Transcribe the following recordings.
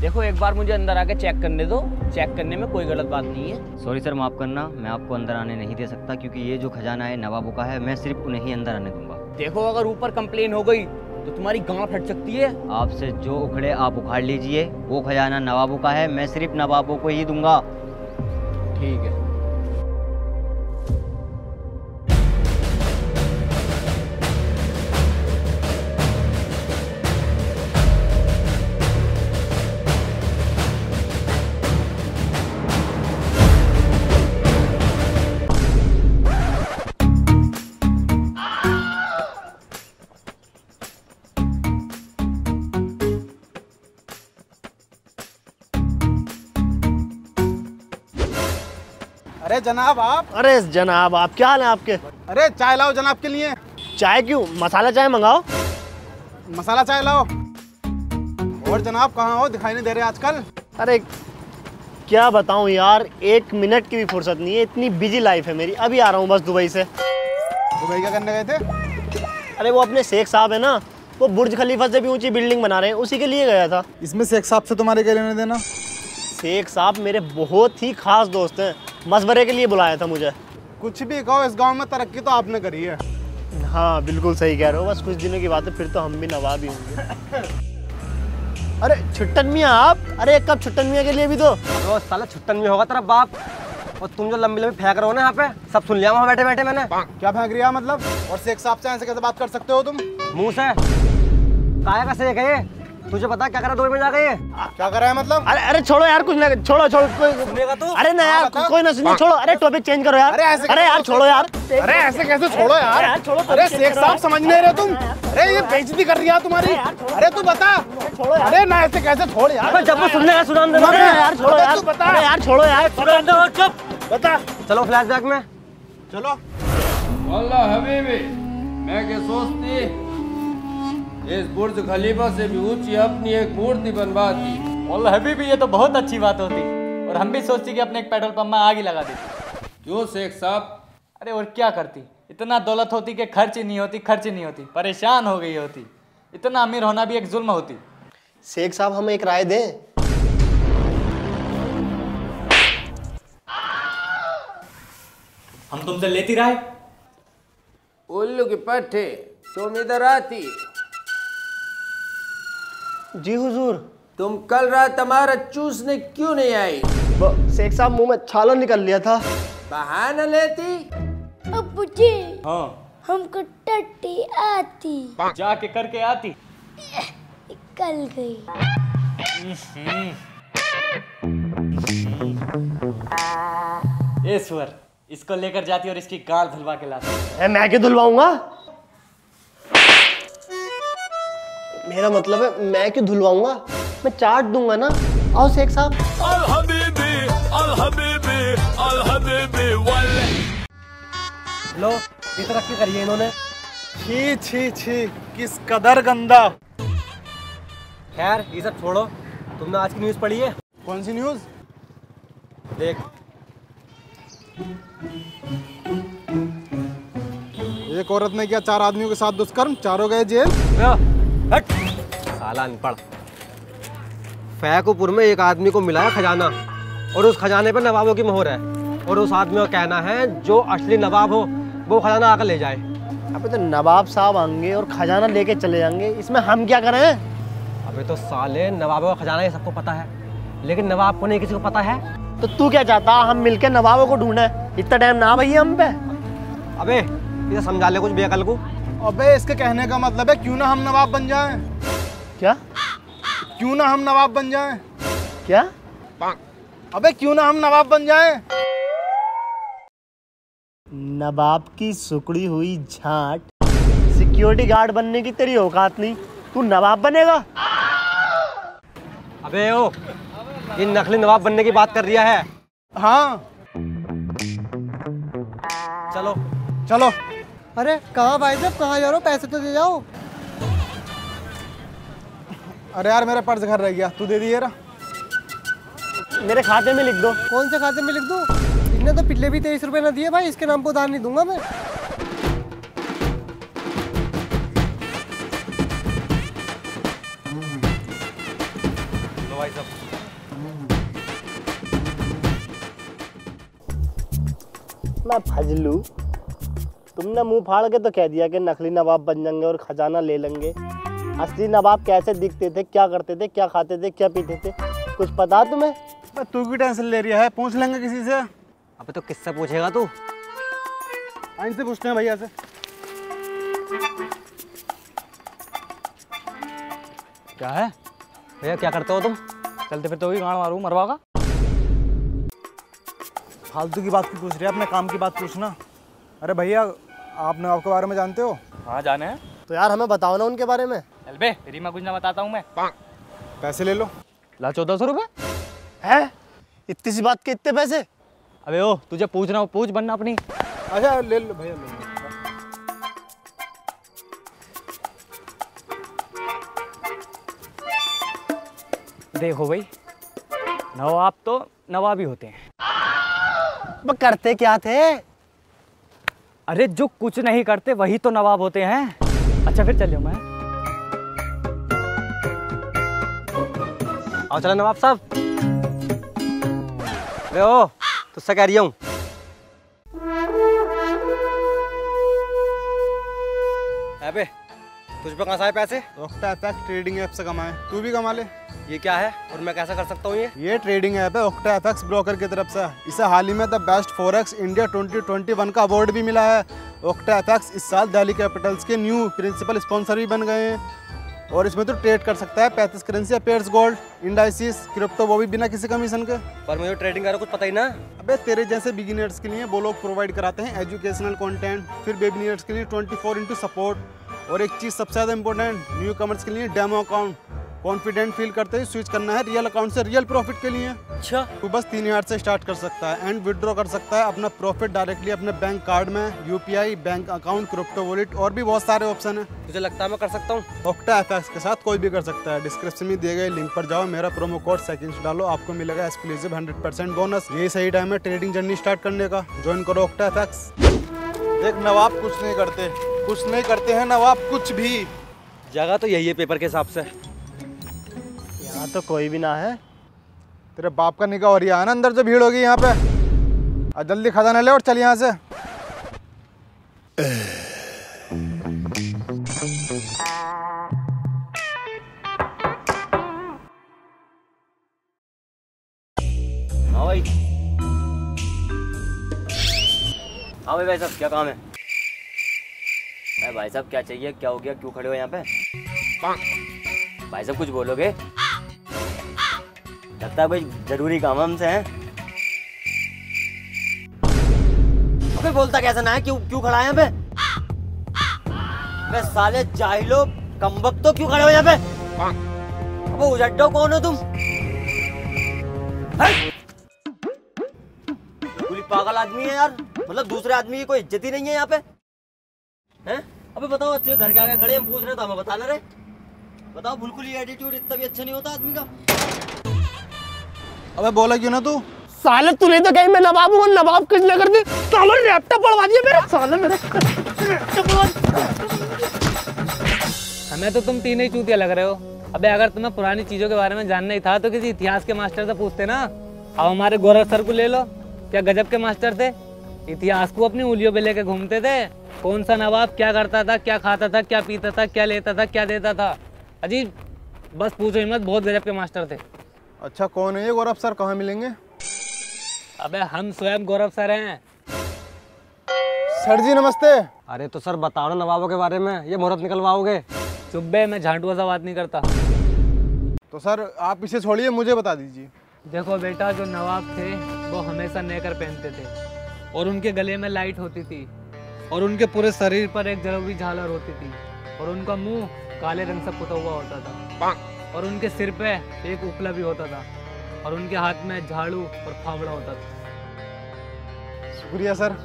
देखो एक बार मुझे अंदर आके चेक करने दो। चेक करने में कोई गलत बात नहीं है। सॉरी सर माफ़ करना। मैं आपको अंदर आने नहीं दे सकता क्योंकि ये जो खजाना है नवाबों का है मैं सिर्फ़ उन्हें ही अंदर आने दूँगा। देखो अगर ऊपर कंप्लेन हो गई तो तुम्हारी गाँव फट सकती है। आपसे जो उखड़े आप उखाड़ लीजिए। वो खजाना नवाबों का है मैं सिर्फ़ नवाबों को ही दूँगा। ठीक है। अरे जनाब आप। अरे जनाब आप क्या हाल है आपके? अरे चाय लाओ जनाब के लिए। चाय क्यों? मसाला चाय मंगाओ। मसाला चाय लाओ। और जनाब कहाँ हो? दिखाई नहीं दे रहे आजकल। अरे क्या बताऊँ यार एक मिनट की भी फुर्सत नहीं है। इतनी बिज़ी लाइफ है मेरी। अभी आ रहा हूँ बस दुबई से। दुबई क्या करने गए थे? अरे वो अपने शेख साहब है ना। वो बुर्ज खलीफा से भी ऊँची बिल्डिंग बना रहे हैं। उसी के लिए गया था। इसमें शेख साहब से तुम्हारे क्या लेने देना? शेख साहब मेरे बहुत ही खास दोस्त हैं। मशवरे के लिए बुलाया था मुझे। कुछ भी कहो इस गाँव में तरक्की तो आपने करी है। हाँ बिल्कुल सही कह रहे हो। बस कुछ दिनों की बात है फिर तो हम भी नवाब ही होंगे। अरे छुट्टन मियाँ आप? अरे कब छुट्टन मियाँ के लिए भी दो। तो साला छुट्टन में होगा तेरा बाप। और तुम जो लंबी लंबी फेंक रहे हो ना यहाँ पे सब सुन लिया वहाँ बैठे बैठे मैंने। क्या फेंक रिया मतलब? और शेख साहब से ऐसे कैसे बात कर सकते हो तुम? मुँह से। काया का सेक है ये? तुझे पता क्या करा दो में जा गए क्या कर रहा है मतलब? अरे अरे छोड़ो यार कुछ ना छोड़ो छोड़ो कोई सुनेगा तू? अरे ना यार कोई ना सुनिए छोड़ो अरे टॉपिक चेंज करो यार। अरे ऐसे अरे यार छोड़ो यार। अरे ऐसे कैसे छोड़ो यार? यार, छोड़ो, अरे शेख साहब समझ नहीं रहे तुम। अरे ये बेइज्जती कर रही है तुम्हारी। अरे तू बता। छोड़ो अरे ना ऐसे कैसे छोड़ यार? जब सुनने का सुनान दे अरे यार छोड़ो यार। बता। अरे यार छोड़ो यार चुप। बता। चलो फ्लैशबैक में। चलो। अल्लाह हबीबी मैं क्या सोचती इस बुर्ज खलीफा से भी ऊँची अपनी एक मूर्ति बनवा दी और हबीबी ये तो बहुत अच्छी बात होती। और हम भी सोचती कि अपने एक पेट्रोल पंप में आग ही लगा देती। क्यों शेख साहब अरे और क्या करती? इतना दौलत होती कि खर्च ही नहीं होती खर्च ही नहीं होती। परेशान हो गई होती। इतना अमीर होना भी एक जुल्म होती। शेख साहब हमें एक राय दें? हम तुमसे लेती रहे उल्लू की पट्टे तुम इधर आती। जी हुजूर। तुम कल रात हमारा चूसने क्यों नहीं आई? शेख साहब मुँह में छाला निकल लिया था। बहाना लेती? अब्बू जी हाँ। हमको टट्टी आती। जाके करके आती। निकल गई। ईश्वर इसको लेकर जाती और इसकी गाल धुलवा के लाती। ए, मैं क्यों धुलवाऊँगा? मेरा मतलब है मैं क्यों धुलवाऊँगा? मैं चाट दूँगा ना आओ शेख साहब। लो ये तरक्की करी है इन्होंने। छी छी छी किस कदर गंदा। खैर ये सब छोड़ो तुमने आज की न्यूज़ पढ़ी है? कौन सी न्यूज़? देख। एक औरत ने किया चार आदमियों के साथ दुष्कर्म चारों गए जेल। हट। साला अनपढ़। फैकुपुर में एक आदमी को मिला है खजाना और उस खजाने पर नवाबों की मोहर है और उस आदमी का कहना है जो असली नवाब हो वो खजाना आकर ले जाए। अबे तो नवाब साहब आएँगे और खजाना लेके चले जाएँगे इसमें हम क्या करें? अबे तो साले नवाबों का खजाना ये सबको पता है लेकिन नवाब को नहीं किसी को पता है? तो तू क्या चाहता हम मिलके नवाबों को ढूंढे? इतना टाइम ना भैया हम पे। अबे इसे समझा ले कुछ बेअकल को। अबे इसके कहने का मतलब है क्यों ना हम नवाब बन जाएँ? क्या? क्यों ना हम नवाब बन जाएँ? क्या? अबे क्यों ना हम नवाब बन जाएँ? नवाब की सुकड़ी हुई झाट। सिक्योरिटी गार्ड बनने की तेरी औकात नहीं। तू नवाब बनेगा। अबे ओ ये नकली नवाब बनने की बात कर रिया है। हाँ। चलो। चलो। अरे कहाँ भाई साहब? कहाँ जा रहे हो? पैसे तो दे जाओ। अरे यार मेरा पर्स घर रह गया। तू दे दिए रा मेरे खाते में लिख दो। कौन से खाते में लिख दूँ? इसने तो पिछले भी तेईस रुपए ना दिए भाई इसके नाम पर उधार नहीं दूँगा मैं। भाई साहब मैं फजलू। तुमने मुँह फाड़ के तो कह दिया कि नकली नवाब बन जाएँगे और खजाना ले लेंगे। असली नवाब कैसे दिखते थे क्या करते थे क्या खाते थे क्या पीते थे? कुछ पता तुम्हें? तू की टेंशन ले रही है? पूछ लेंगे किसी से। अबे तो किससे पूछेगा तू? हाँ, इनसे पूछते हैं भैया से। क्या है? भैया क्या करते हो तुम? चलते फिर तो वही गाड़ मारू मरवा का। फालतू की बात की पूछ रही है? अपने काम की बात पूछना। अरे भैया आपने आपके बारे में जानते हो? हाँ जाने हैं। तो यार हमें बताओ ना उनके बारे में। चल बे तेरी मैं कुछ ना बताता हूँ मैं। पैसे ले लो। ला चौदह सौ रुपये है? इतनी सी बात के इतने पैसे? अबे ओ तुझे पूछना हो पूछ बनना अपनी। अच्छा ले लो भैया ले लो। देखो भाई नवाब तो नवाब ही होते हैं। वो करते क्या थे? अरे जो कुछ नहीं करते वही तो नवाब होते हैं। अच्छा फिर चलियो मैं। आओ चलो नवाब साहब। अरे ओ तुझसे कह रही हूँ। अबे तुझ पे कहाँ से आए पैसे ट्रेडिंग ऐप से कमाए। तू भी कमा ले। ये क्या है? और मैं कैसे कर सकता हूँ ये? ये ट्रेडिंग ऐप है ओक्टा एफएक्स ब्रोकर की तरफ़ से। इसे हाल ही में द बेस्ट फॉरेक्स इंडिया 2021 का अवार्ड भी मिला है। ओक्टा एफएक्स इस साल दिल्ली कैपिटल्स के न्यू प्रिंसिपल स्पॉन्सर भी बन गए हैं। और इसमें तो ट्रेड कर सकता है पैंतीस करेंसी या पेयर्स गोल्ड इंडाइसिस क्रिप्टो वो भी बिना किसी कमीशन के। पर मुझे ट्रेडिंग का कुछ पता ही ना। अबे तेरे जैसे बिगिनर्स के लिए वो लोग प्रोवाइड कराते हैं एजुकेशनल कंटेंट फिर बेबिनियर्स के लिए 24 फोर इंटू सपोर्ट और एक चीज़ सबसे ज़्यादा इंपॉर्टेंट न्यू कमर्स के लिए डेमो अकाउंट कॉन्फिडेंट फील करते ही स्विच करना है रियल अकाउंट से रियल प्रॉफिट के लिए। अच्छा। तू बस तीन हज़ार से स्टार्ट कर सकता है एंड विड्रॉ कर सकता है अपना प्रॉफिट डायरेक्टली अपने बैंक कार्ड में UPI bank account crypto wallet और भी बहुत सारे ऑप्शन है। तुझे लगता है मैं कर सकता हूँ? ऑक्टा एफ़ के साथ कोई भी कर सकता है। डिस्क्रिप्शन में दिए गए लिंक पर जाओ मेरा प्रोमो कोड सेकंड्स डालो आपको मिलेगा एक्सक्लूसिव हंड्रेड परसेंट बोनस यही सही टाइम है ट्रेडिंग जर्नी स्टार्ट करने का। ज्वाइन करो ऑक्टा एफ़ देख नवाब कुछ नहीं करते। कुछ नहीं करते हैं नवाब कुछ भी। जगह तो यही है पेपर के हिसाब से। यहाँ तो कोई भी ना है। तेरे बाप का निकाह हो रही है ना अंदर जो भीड़ होगी यहाँ पे। और जल्दी खजाना ले और चल यहाँ से। हाँ भाई। हाँ भाई भाई साहब क्या काम है? अरे भाई साहब क्या चाहिए? क्या हो गया? क्यों खड़े हो यहाँ पे? भाई साहब कुछ बोलोगे? लगता है भाई ज़रूरी काम हमसे है? अबे बोलता कैसा ना है? क्यों क्यों खड़ा है यहाँ पे? साले जाहिलो कमबक तो क्यों खड़े हो यहाँ पे? अबे उजड्डो कौन हो तुम? ही? पागल आदमी है यार। मतलब दूसरे आदमी की कोई इज़्ज़त ही नहीं है यहाँ पे। हैं? अबे बताओ अच्छे घर के आगे खड़े हम पूछ रहे तो हमें बता ना रहे। बताओ बिल्कुल ये एटीट्यूड इतना भी अच्छा नहीं होता आदमी का। अबे बोला क्यों ना तू? साले तूने तो कहीं मैं नवाब हूँ नवाब कुछ न कर दी? साले रैप्टा पड़वा दिया मेरे। साले मेरे हमें तो तुम तीन ही चूतिया लग रहे हो। अबे अगर तुम्हें पुरानी चीज़ों के बारे में जानना ही था तो किसी इतिहास के मास्टर से पूछते ना। अब हमारे गोरख सर को ले लो। क्या गजब के मास्टर थे? इतिहास को अपनी उंगलियों पे लेके घूमते थे। कौन सा नवाब क्या करता था क्या खाता था क्या पीता था क्या लेता था क्या देता था? अजीब। बस पूछो ही मत बहुत गजब के मास्टर थे। अच्छा कौन है ये? गौरव सर कहाँ मिलेंगे? अबे हम स्वयं गौरव सर हैं। सर जी नमस्ते। अरे तो सर बताओ ना नवाबों के बारे में। ये मुहूर्त निकलवाओगे। चुब्बे मैं झांटुआ सा बात नहीं करता। तो सर आप इसे छोड़िए मुझे बता दीजिए। देखो बेटा जो नवाब थे वो हमेशा नेकर पहनते थे। और उनके गले में लाइट होती थी। और उनके पूरे शरीर पर एक ज़रूरी झालर होती थी। और उनका मुँह काले रंग से पुता हुआ होता था। और उनके सिर पे एक उपला भी होता था और उनके हाथ में झाड़ू और फावड़ा होता था। शुक्रिया सर।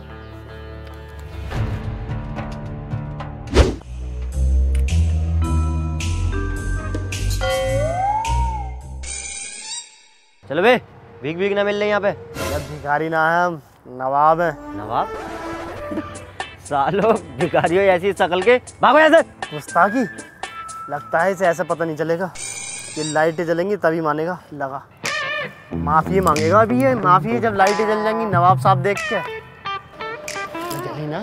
चलो बे भीख भीख ना मिल रही यहाँ पे। भिखारी ना है हम नवाब हैं। नवाब? सालो भिखारियों ऐसी शकल के। भागो यहाँ से। मुस्ताकी लगता है इसे ऐसे पता नहीं चलेगा। कि लाइटें जलेंगी तभी मानेगा, लगा। माफ़ी मांगेगा अभी ये, माफ़ी जब लाइटें जल जाएँगी, नवाब साहब देख के। ना?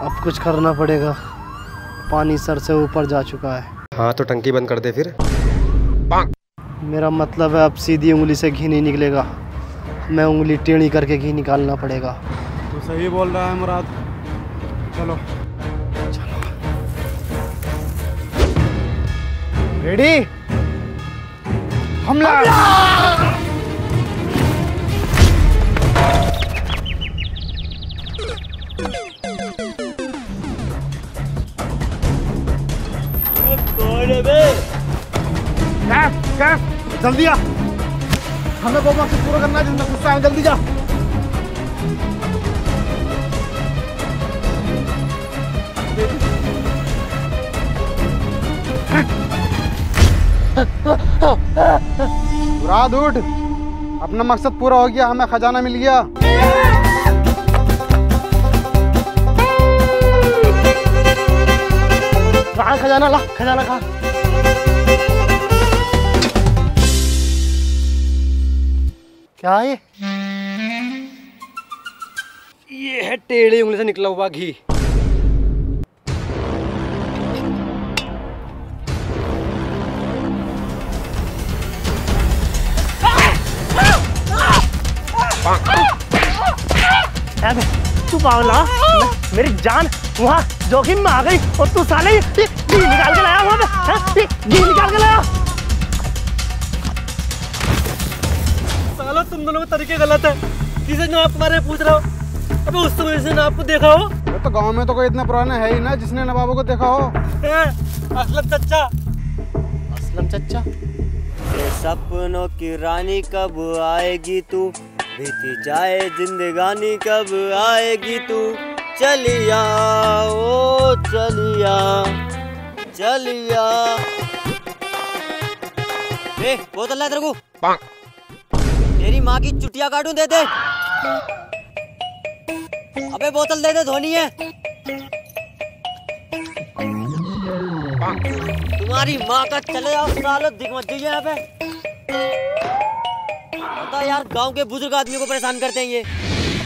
अब कुछ करना पड़ेगा। पानी सर से ऊपर जा चुका है। हाँ तो टंकी बंद कर दे फिर। मेरा मतलब है अब सीधी उंगली से घी नहीं निकलेगा। मैं उंगली टेढ़ी करके घी निकालना पड़ेगा। तो सही बोल रहा है मुराद। चलो। चलो रेडी हमला! कौन है बे कैफ कैफ जल्दी आ। हमें वो मकसद पूरा करना है जिसमें गुस्सा है जल्दी जा। मुराद उठ। अपना मकसद पूरा हो गया, हमें खजाना मिल गया। खजाना ला? खजाना कहाँ? क्या है? ये ये है टेढ़ी उंगली से निकला हुआ घी। तू पागला मे- मेरी जान वहाँ जोखिम में आ गई और तू साले ये घी निकाल के लाया वहाँ पे घी निकाल के लाया। तुम दोनों के तरीके गलत है। किसे जवाब तुम्हारे पूछ रहा हो अबे उस समय से आपको देखा हो। तो गाँव में तो कोई इतना पुराना है ही ना जिसने नवाबों को देखा हो। असलम चच्चा असलम चचा। सपनों की रानी कब आएगी तू? बीती जाए जिंदगानी कब आएगी तू? चलिया ओ चलिया चलिया। ए बोतल ला तेरे को। तेरी माँ की चुटिया काटू दे दे। अबे बोतल दे दे धोनी है। तुम्हारी माँ का चले जाओ सालो दिख मत जाइए यहाँ पे। बता यार गाँव के बुज़ुर्ग आदमी को परेशान करते हैं ये।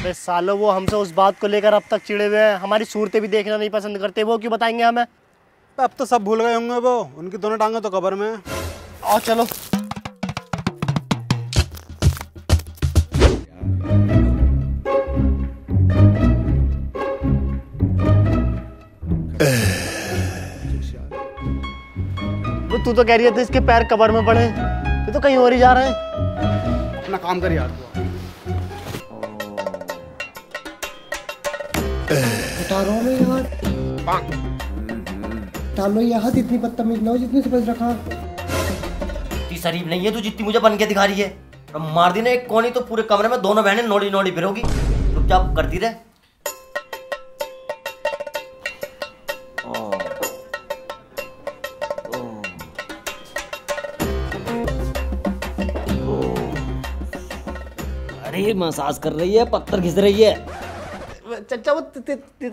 अबे सालो वो हमसे उस बात को लेकर अब तक चिड़े हुए हैं। हमारी सूरतें भी देखना नहीं पसंद करते वो क्यों बताएँगे हमें? अब तो सब भूल गए होंगे वो। उनकी दोनों टांगे तो कबर में। आओ चलो। तू तो कह रही है इसके पैर कबर में पड़े। ये तो कहीं और ही जा रहे हैं। अपना काम कर यार। तू बता रहा हूँ मैं यार डालो ये हाथ इतनी बदतमीज ना हो जितनी समझ रखा। इतनी शरीफ नहीं है तू जितनी मुझे बन के दिखा रही है। मार दी ना एक कोनी तो पूरे कमरे में दोनों बहनें नोड़ी नोड़ी फिरोगी चुपचाप करती रहे? अरे मसाज कर रही है पत्थर घिस रही है। चचा वो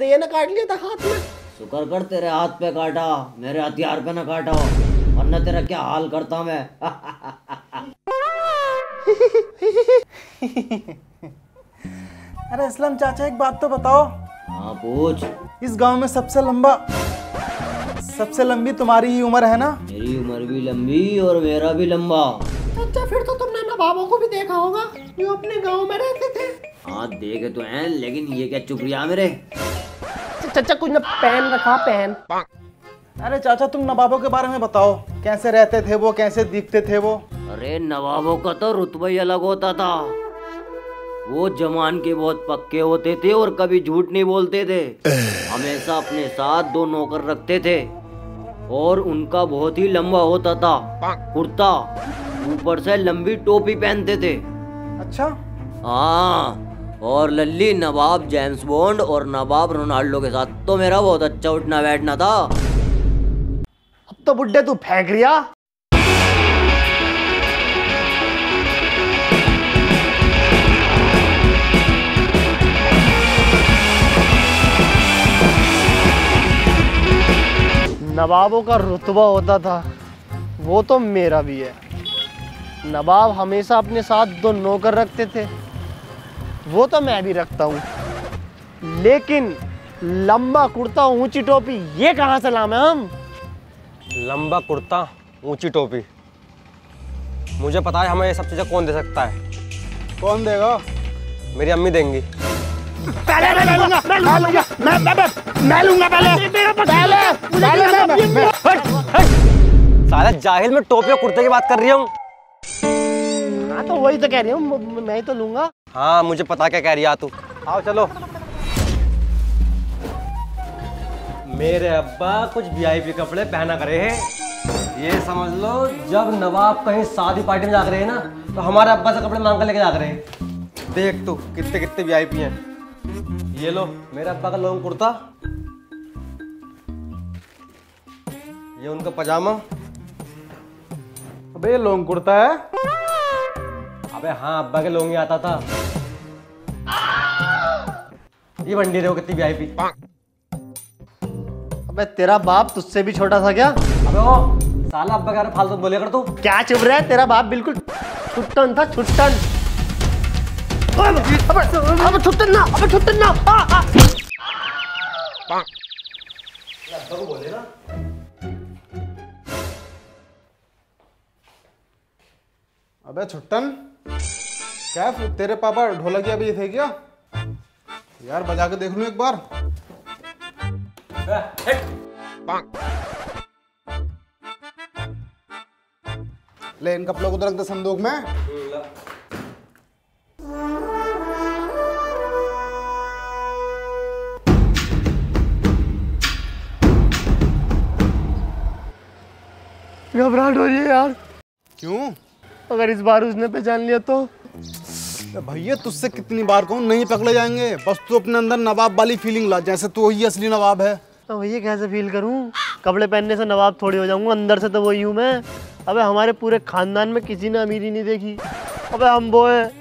ये ना काट लिया था हाथ में? शुक्र कर तेरे हाथ पे काटा मेरे हथियार पे ना काटा वरना तेरा क्या हाल करता मैं? अरे असलम चाचा एक बात तो बताओ। हाँ पूछ। इस गाँव में सबसे लंबा सबसे लंबी तुम्हारी ही उम्र है ना? मेरी उम्र भी लंबी और मेरा भी लंबा। चचा फिर तो तुमने नवाबों को भी देखा होगा जो अपने गाँव में रहते थे। हाँ देखे तो हैं लेकिन ये क्या चुप रहा? मेरे चचा कुछ ना पहन रखा पहन। अरे चाचा तुम नवाबों के बारे में बताओ। कैसे रहते थे वो कैसे दिखते थे वो? अरे नवाबों का तो रुतबा ही अलग होता था। वो जमान के बहुत पक्के होते थे और कभी झूठ नहीं बोलते थे। हमेशा अपने साथ दो नौकर रखते थे और उनका बहुत ही लंबा होता था। कुर्ता। ऊपर से लंबी टोपी पहनते थे। अच्छा। हाँ और लल्ली नवाब जेम्स बॉन्ड और नवाब रोनाल्डो के साथ तो मेरा बहुत अच्छा उठना बैठना था। अब तो बुड्ढे तू फेंक रिया। नवाबों का रुतबा होता था वो तो मेरा भी है। नवाब हमेशा अपने साथ दो नौकर रखते थे। वो तो मैं भी रखता हूँ। लेकिन लंबा कुर्ता ऊँची टोपी ये कहाँ से लाम है हम? लंबा कुर्ता ऊँची टोपी। मुझे पता है हमें ये सब चीज़ें कौन दे सकता है। कौन देगा? मेरी अम्मी देंगी। पहले मैं लूँगा मैं लूँगा मैं मैं मैं लूँगा पहले। पहले पहले मैं मैं साला जाहिल में टोपी और कुर्ते की बात कर रही हूँ। हाँ तो वही तो कह रही हूँ मैं ही तो लूँगा। हाँ मुझे पता क्या कह रही है तू। आओ चलो। मेरे अब्बा कुछ वीआईपी कपड़े पहना करे हैं। ये समझ लो जब नवाब कहीं शादी पार्टी में जा रहे हैं ना तो हमारे अब्बा से कपड़े मांग कर लेके जा रहे हैं। देख तू कितने कितने वीआईपी हैं। ये लो मेरे अब्बा का लॉन्ग कुर्ता। ये उनका पजामा। अबे ये लॉन्ग कुर्ता है। अबे हाँ अब्बा के लॉन्ग ही आता था। ये बंडी देखो कितनी वीआईपी अबे तेरा बाप तुझसे भी छोटा था क्या? अबे ओ साला अब्बा रहा फालतू बोले कर तू। क्या चुप रहा है तेरा बाप बिल्कुल छुट्टन था छुट्टन। अबे छुट्टन ना अबे छुट्टन ना आ, आ। अबे छुट्टन क्या है? तेरे पापा ढोलकिया भी थे क्या? यार बजा के देख लूँ एक बार। ले इन कपड़ों को तो रख दे संदूक में। घबराहट हो रही है यार। क्यों? अगर इस बार उसने पहचान लिया तो? भैया तुझसे कितनी बार कहूँ नहीं पकड़े जाएँगे। बस तू अपने अंदर नवाब वाली फीलिंग ला जैसे तू ही असली नवाब है। तो भैया कैसे फील करूँ? कपड़े पहनने से नवाब थोड़ी हो जाऊँगा अंदर से तो वही हूँ मैं। अबे हमारे पूरे खानदान में किसी ने अमीरी नहीं देखी। अबे हम वो है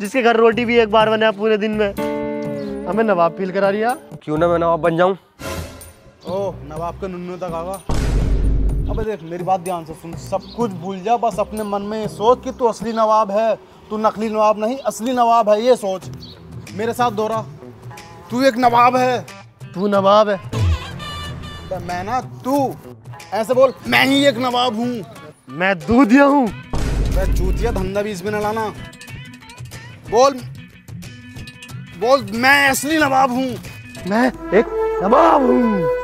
जिसके घर रोटी भी एक बार बने पूरे दिन में। हमें नवाब फील करा रही क्यों ना मैं नवाब बन जाऊँ? ओ नवाब के नुन्नू तक आगा अबे देख मेरी बात ध्यान से सुन। सब कुछ भूल जा बस अपने मन में ये सोच कि तू असली नवाब है तू नकली नवाब नहीं असली नवाब है ये सोच। मेरे साथ दोहरा। तू एक नवाब है। तू नवाब है। मैं ना तू। ऐसे बोल मैं ही एक नवाब हूँ। मैं दूधिया हूँ। मैं चूतिया धंधा भी इसमें न लाना। बोल बोल मैं असली नवाब हूँ। मैं एक नवाब हूँ।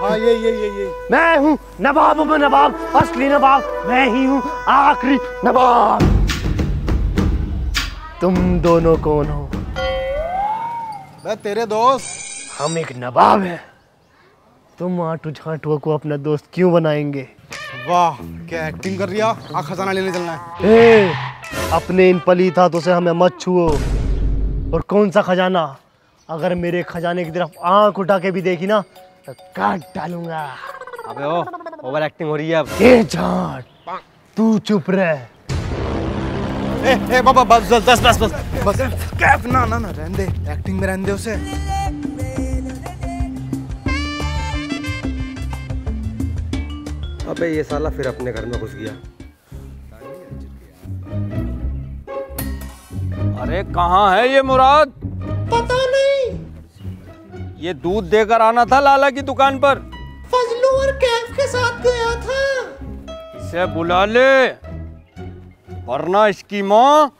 हाँ ये ये ये ये। मैं हूँ नवाब में नवाब असली नवाब मैं ही हूँ आखिरी नवाब। तुम दोनों कौन हो? मैं तेरे दोस्त। हम एक नवाब हैं। तुम आटू छाटुआ को अपना दोस्त क्यों बनाएँगे? वाह क्या एक्टिंग कर रही है? खजाना लेने चलना है। ए, अपने इन पलीत हाथों से हमें मत छुओ। और कौन सा खजाना? अगर मेरे खजाने की तरफ़ आँख उठा के भी देखी ना तो काट डालूँगा। अबे ओ ओवर एक्टिंग हो रही है अब। ए झाट तू चुप रह। ए ए बाबा बस बस बस बस बस बस। कैफ ना ना ना रहने दे। एक्टिंग में रहने दे उसे। अबे ये साला फिर अपने घर में घुस गया। अरे कहाँ है ये मुराद? ये दूध देकर आना था लाला की दुकान पर। फजलू और कैफ के साथ गया था। इसे बुला ले वरना इसकी माँ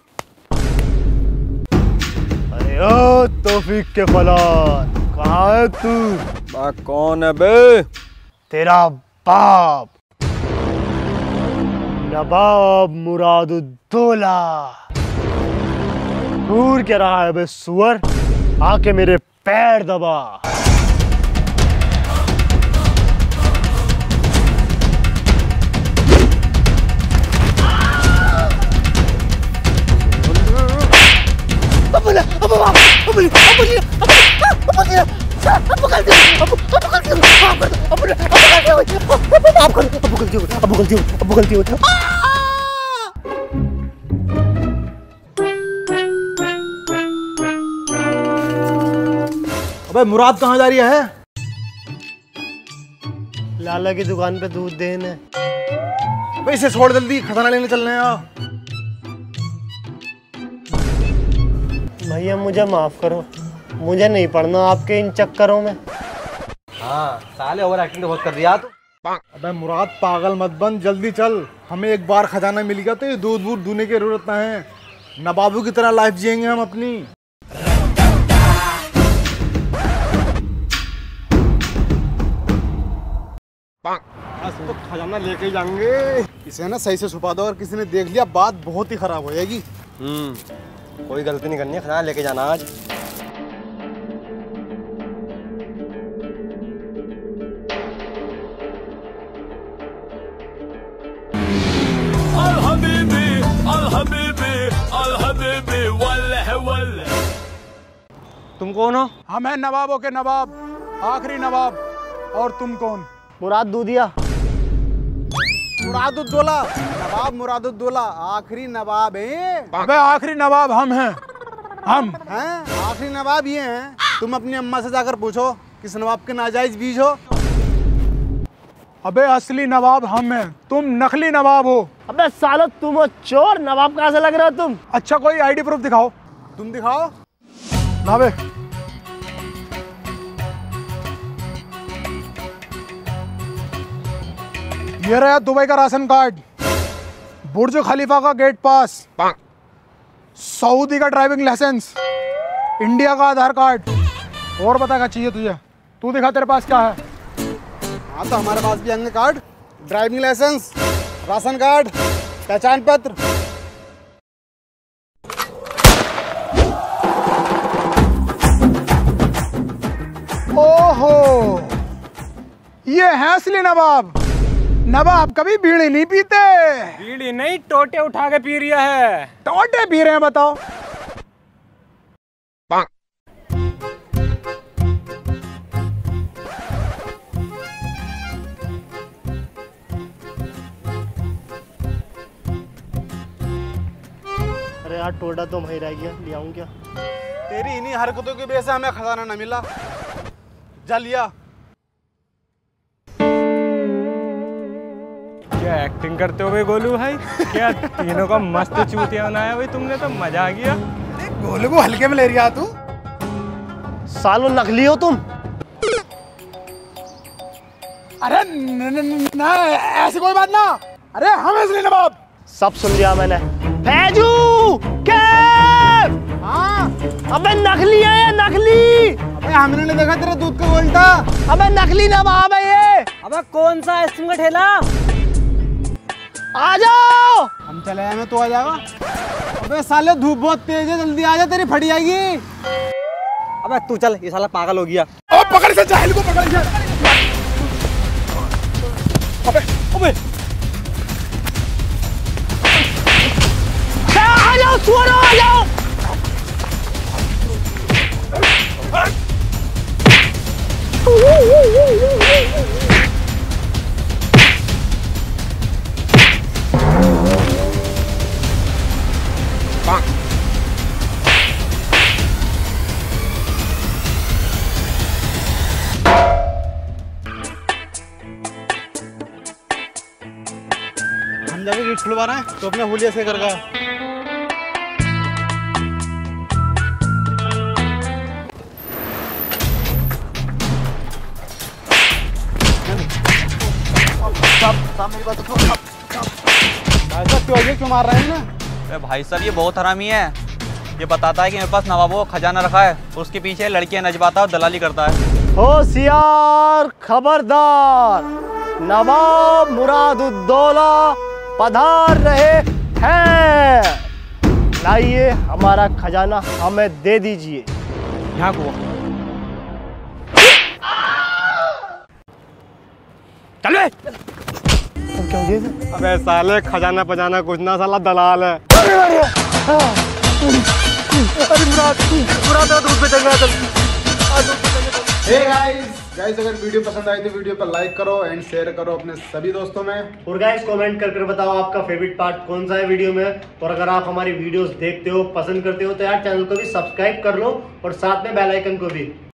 अरे ओ तौफीक के फलान कहाँ है तू? बा कौन है बे? तेरा बाप। नवाब मुरादुद्दौला। घूर के रहा है बे सुअर आके मेरे पैर दबा अबे मुराद कहाँ जा रही है? लाला की दुकान पे दूध देने। अबे इसे छोड़ जल्दी खजाना लेने चल रहे हैं आप। भैया मुझे माफ़ करो। मुझे नहीं पढ़ना आपके इन चक्करों में। हाँ साले ओवर एक्टिंग तो बहुत कर दिया तू। अबे मुराद पागल मत बन जल्दी चल। हमें एक बार खजाना मिल गया तो ये दूध दूध दूने की ज़रूरत ना है। नवाबों की तरह लाइफ जियेंगे हम अपनी। आज तो खजाना लेके जाएँगे। इसे ना सही से छुपा दो अगर किसी ने देख लिया बात बहुत ही खराब हो जाएगी। हम्म कोई गलती नहीं करनी है खजाना लेके जाना आज। तुम कौन हो? हम हैं नवाबों के नवाब आखिरी नवाब और तुम कौन? मुराद दूधिया मुरादुद्दौला। नवाब मुरादुद्दौला आखिरी नवाब हैं। अबे आखिरी नवाब हम हैं। हम। हैं? आखिरी नवाब ये हैं। तुम अपनी अम्मा से जाकर पूछो किस नवाब के नाजायज बीज हो। अबे असली नवाब हम हैं। तुम नकली नवाब हो। अबे सालो तुम हो चोर। नवाब कहाँ से लग रहे हो तुम? अच्छा कोई आईडी प्रूफ दिखाओ। तुम दिखाओ। ना ये रहा दुबई का राशन कार्ड। बुर्ज खलीफा का गेट पास। सऊदी का ड्राइविंग लाइसेंस। इंडिया का आधार कार्ड। और बता क्या चाहिए तुझे? तू दिखा तेरे पास क्या है। हाँ तो हमारे पास भी अंग card driving licence ration card पहचान पत्र। ओहो! ये है असली नवाब नवाब कभी बीड़ी नहीं पीते। बीड़ी नहीं टोटे उठा के पी रिया है। टोटे पी रहे हैं बताओ। अरे यार टोटा तो वहीं रह गया ले आऊँ क्या? तेरी इन्हीं हरकतों की वजह से हमें खजाना न मिला। जा लिया। क्या एक्टिंग करते हो गोलू भाई? क्या तीनों का मस्त चूतिया बनाया भाई तुमने तो मज़ा आ गया। गोले को हल्के में ले रही तू। सालो नकली हो तुम। अरे न, न, न, ना ऐसी कोई बात ना। अरे हम असली नवाब सब सुन लिया मैंने। फैजू कैफ! हाँ। अबे नकली है ये नकली अबे हमने नहीं देखा तेरा दूध का गोल्टा अबे नकली नवाब है ये। अबे कौन सा आइसक्रीम का ठेला? आ जाओ। हम चले आए में तो आ जाएगा। अबे साले धूप बहुत तेज है जल्दी आ जा तेरी फटी जाएगी। अबे तू चल ये साला पागल हो गया। ओ पकड़ से जाहिल को पकड़ से अबे अबे। आ जाओ सुअरो आ जाओ। तो अपने हुलिया से करगा ऐसा क्यों है क्यों मार रहे हैं ना? अरे भाई साहब ये बहुत हरामी है। ये बताता है कि मेरे पास नवाबों का खजाना रखा है। उसके पीछे लड़कियाँ नजबाता और दलाली करता है। होशियार खबरदार। नवाब मुरादुद्दौला पधार रहे हैं लाइए हमारा खजाना हमें दे दीजिए यहाँ को चले क्या हो अबे साले खजाना पजाना कुछ ना साला दलाल है अरे मुराद मुराद दूध पे चल हे गाइस गाइस अगर वीडियो पसंद आई तो वीडियो पर लाइक करो एंड शेयर करो अपने सभी दोस्तों में। और गाइस कमेंट कर कर बताओ आपका फेवरेट पार्ट कौन सा है वीडियो में। और अगर आप हमारी वीडियोस देखते हो, पसंद करते हो तो यार चैनल को भी सब्सक्राइब कर लो और साथ में बेलाइकन को भी।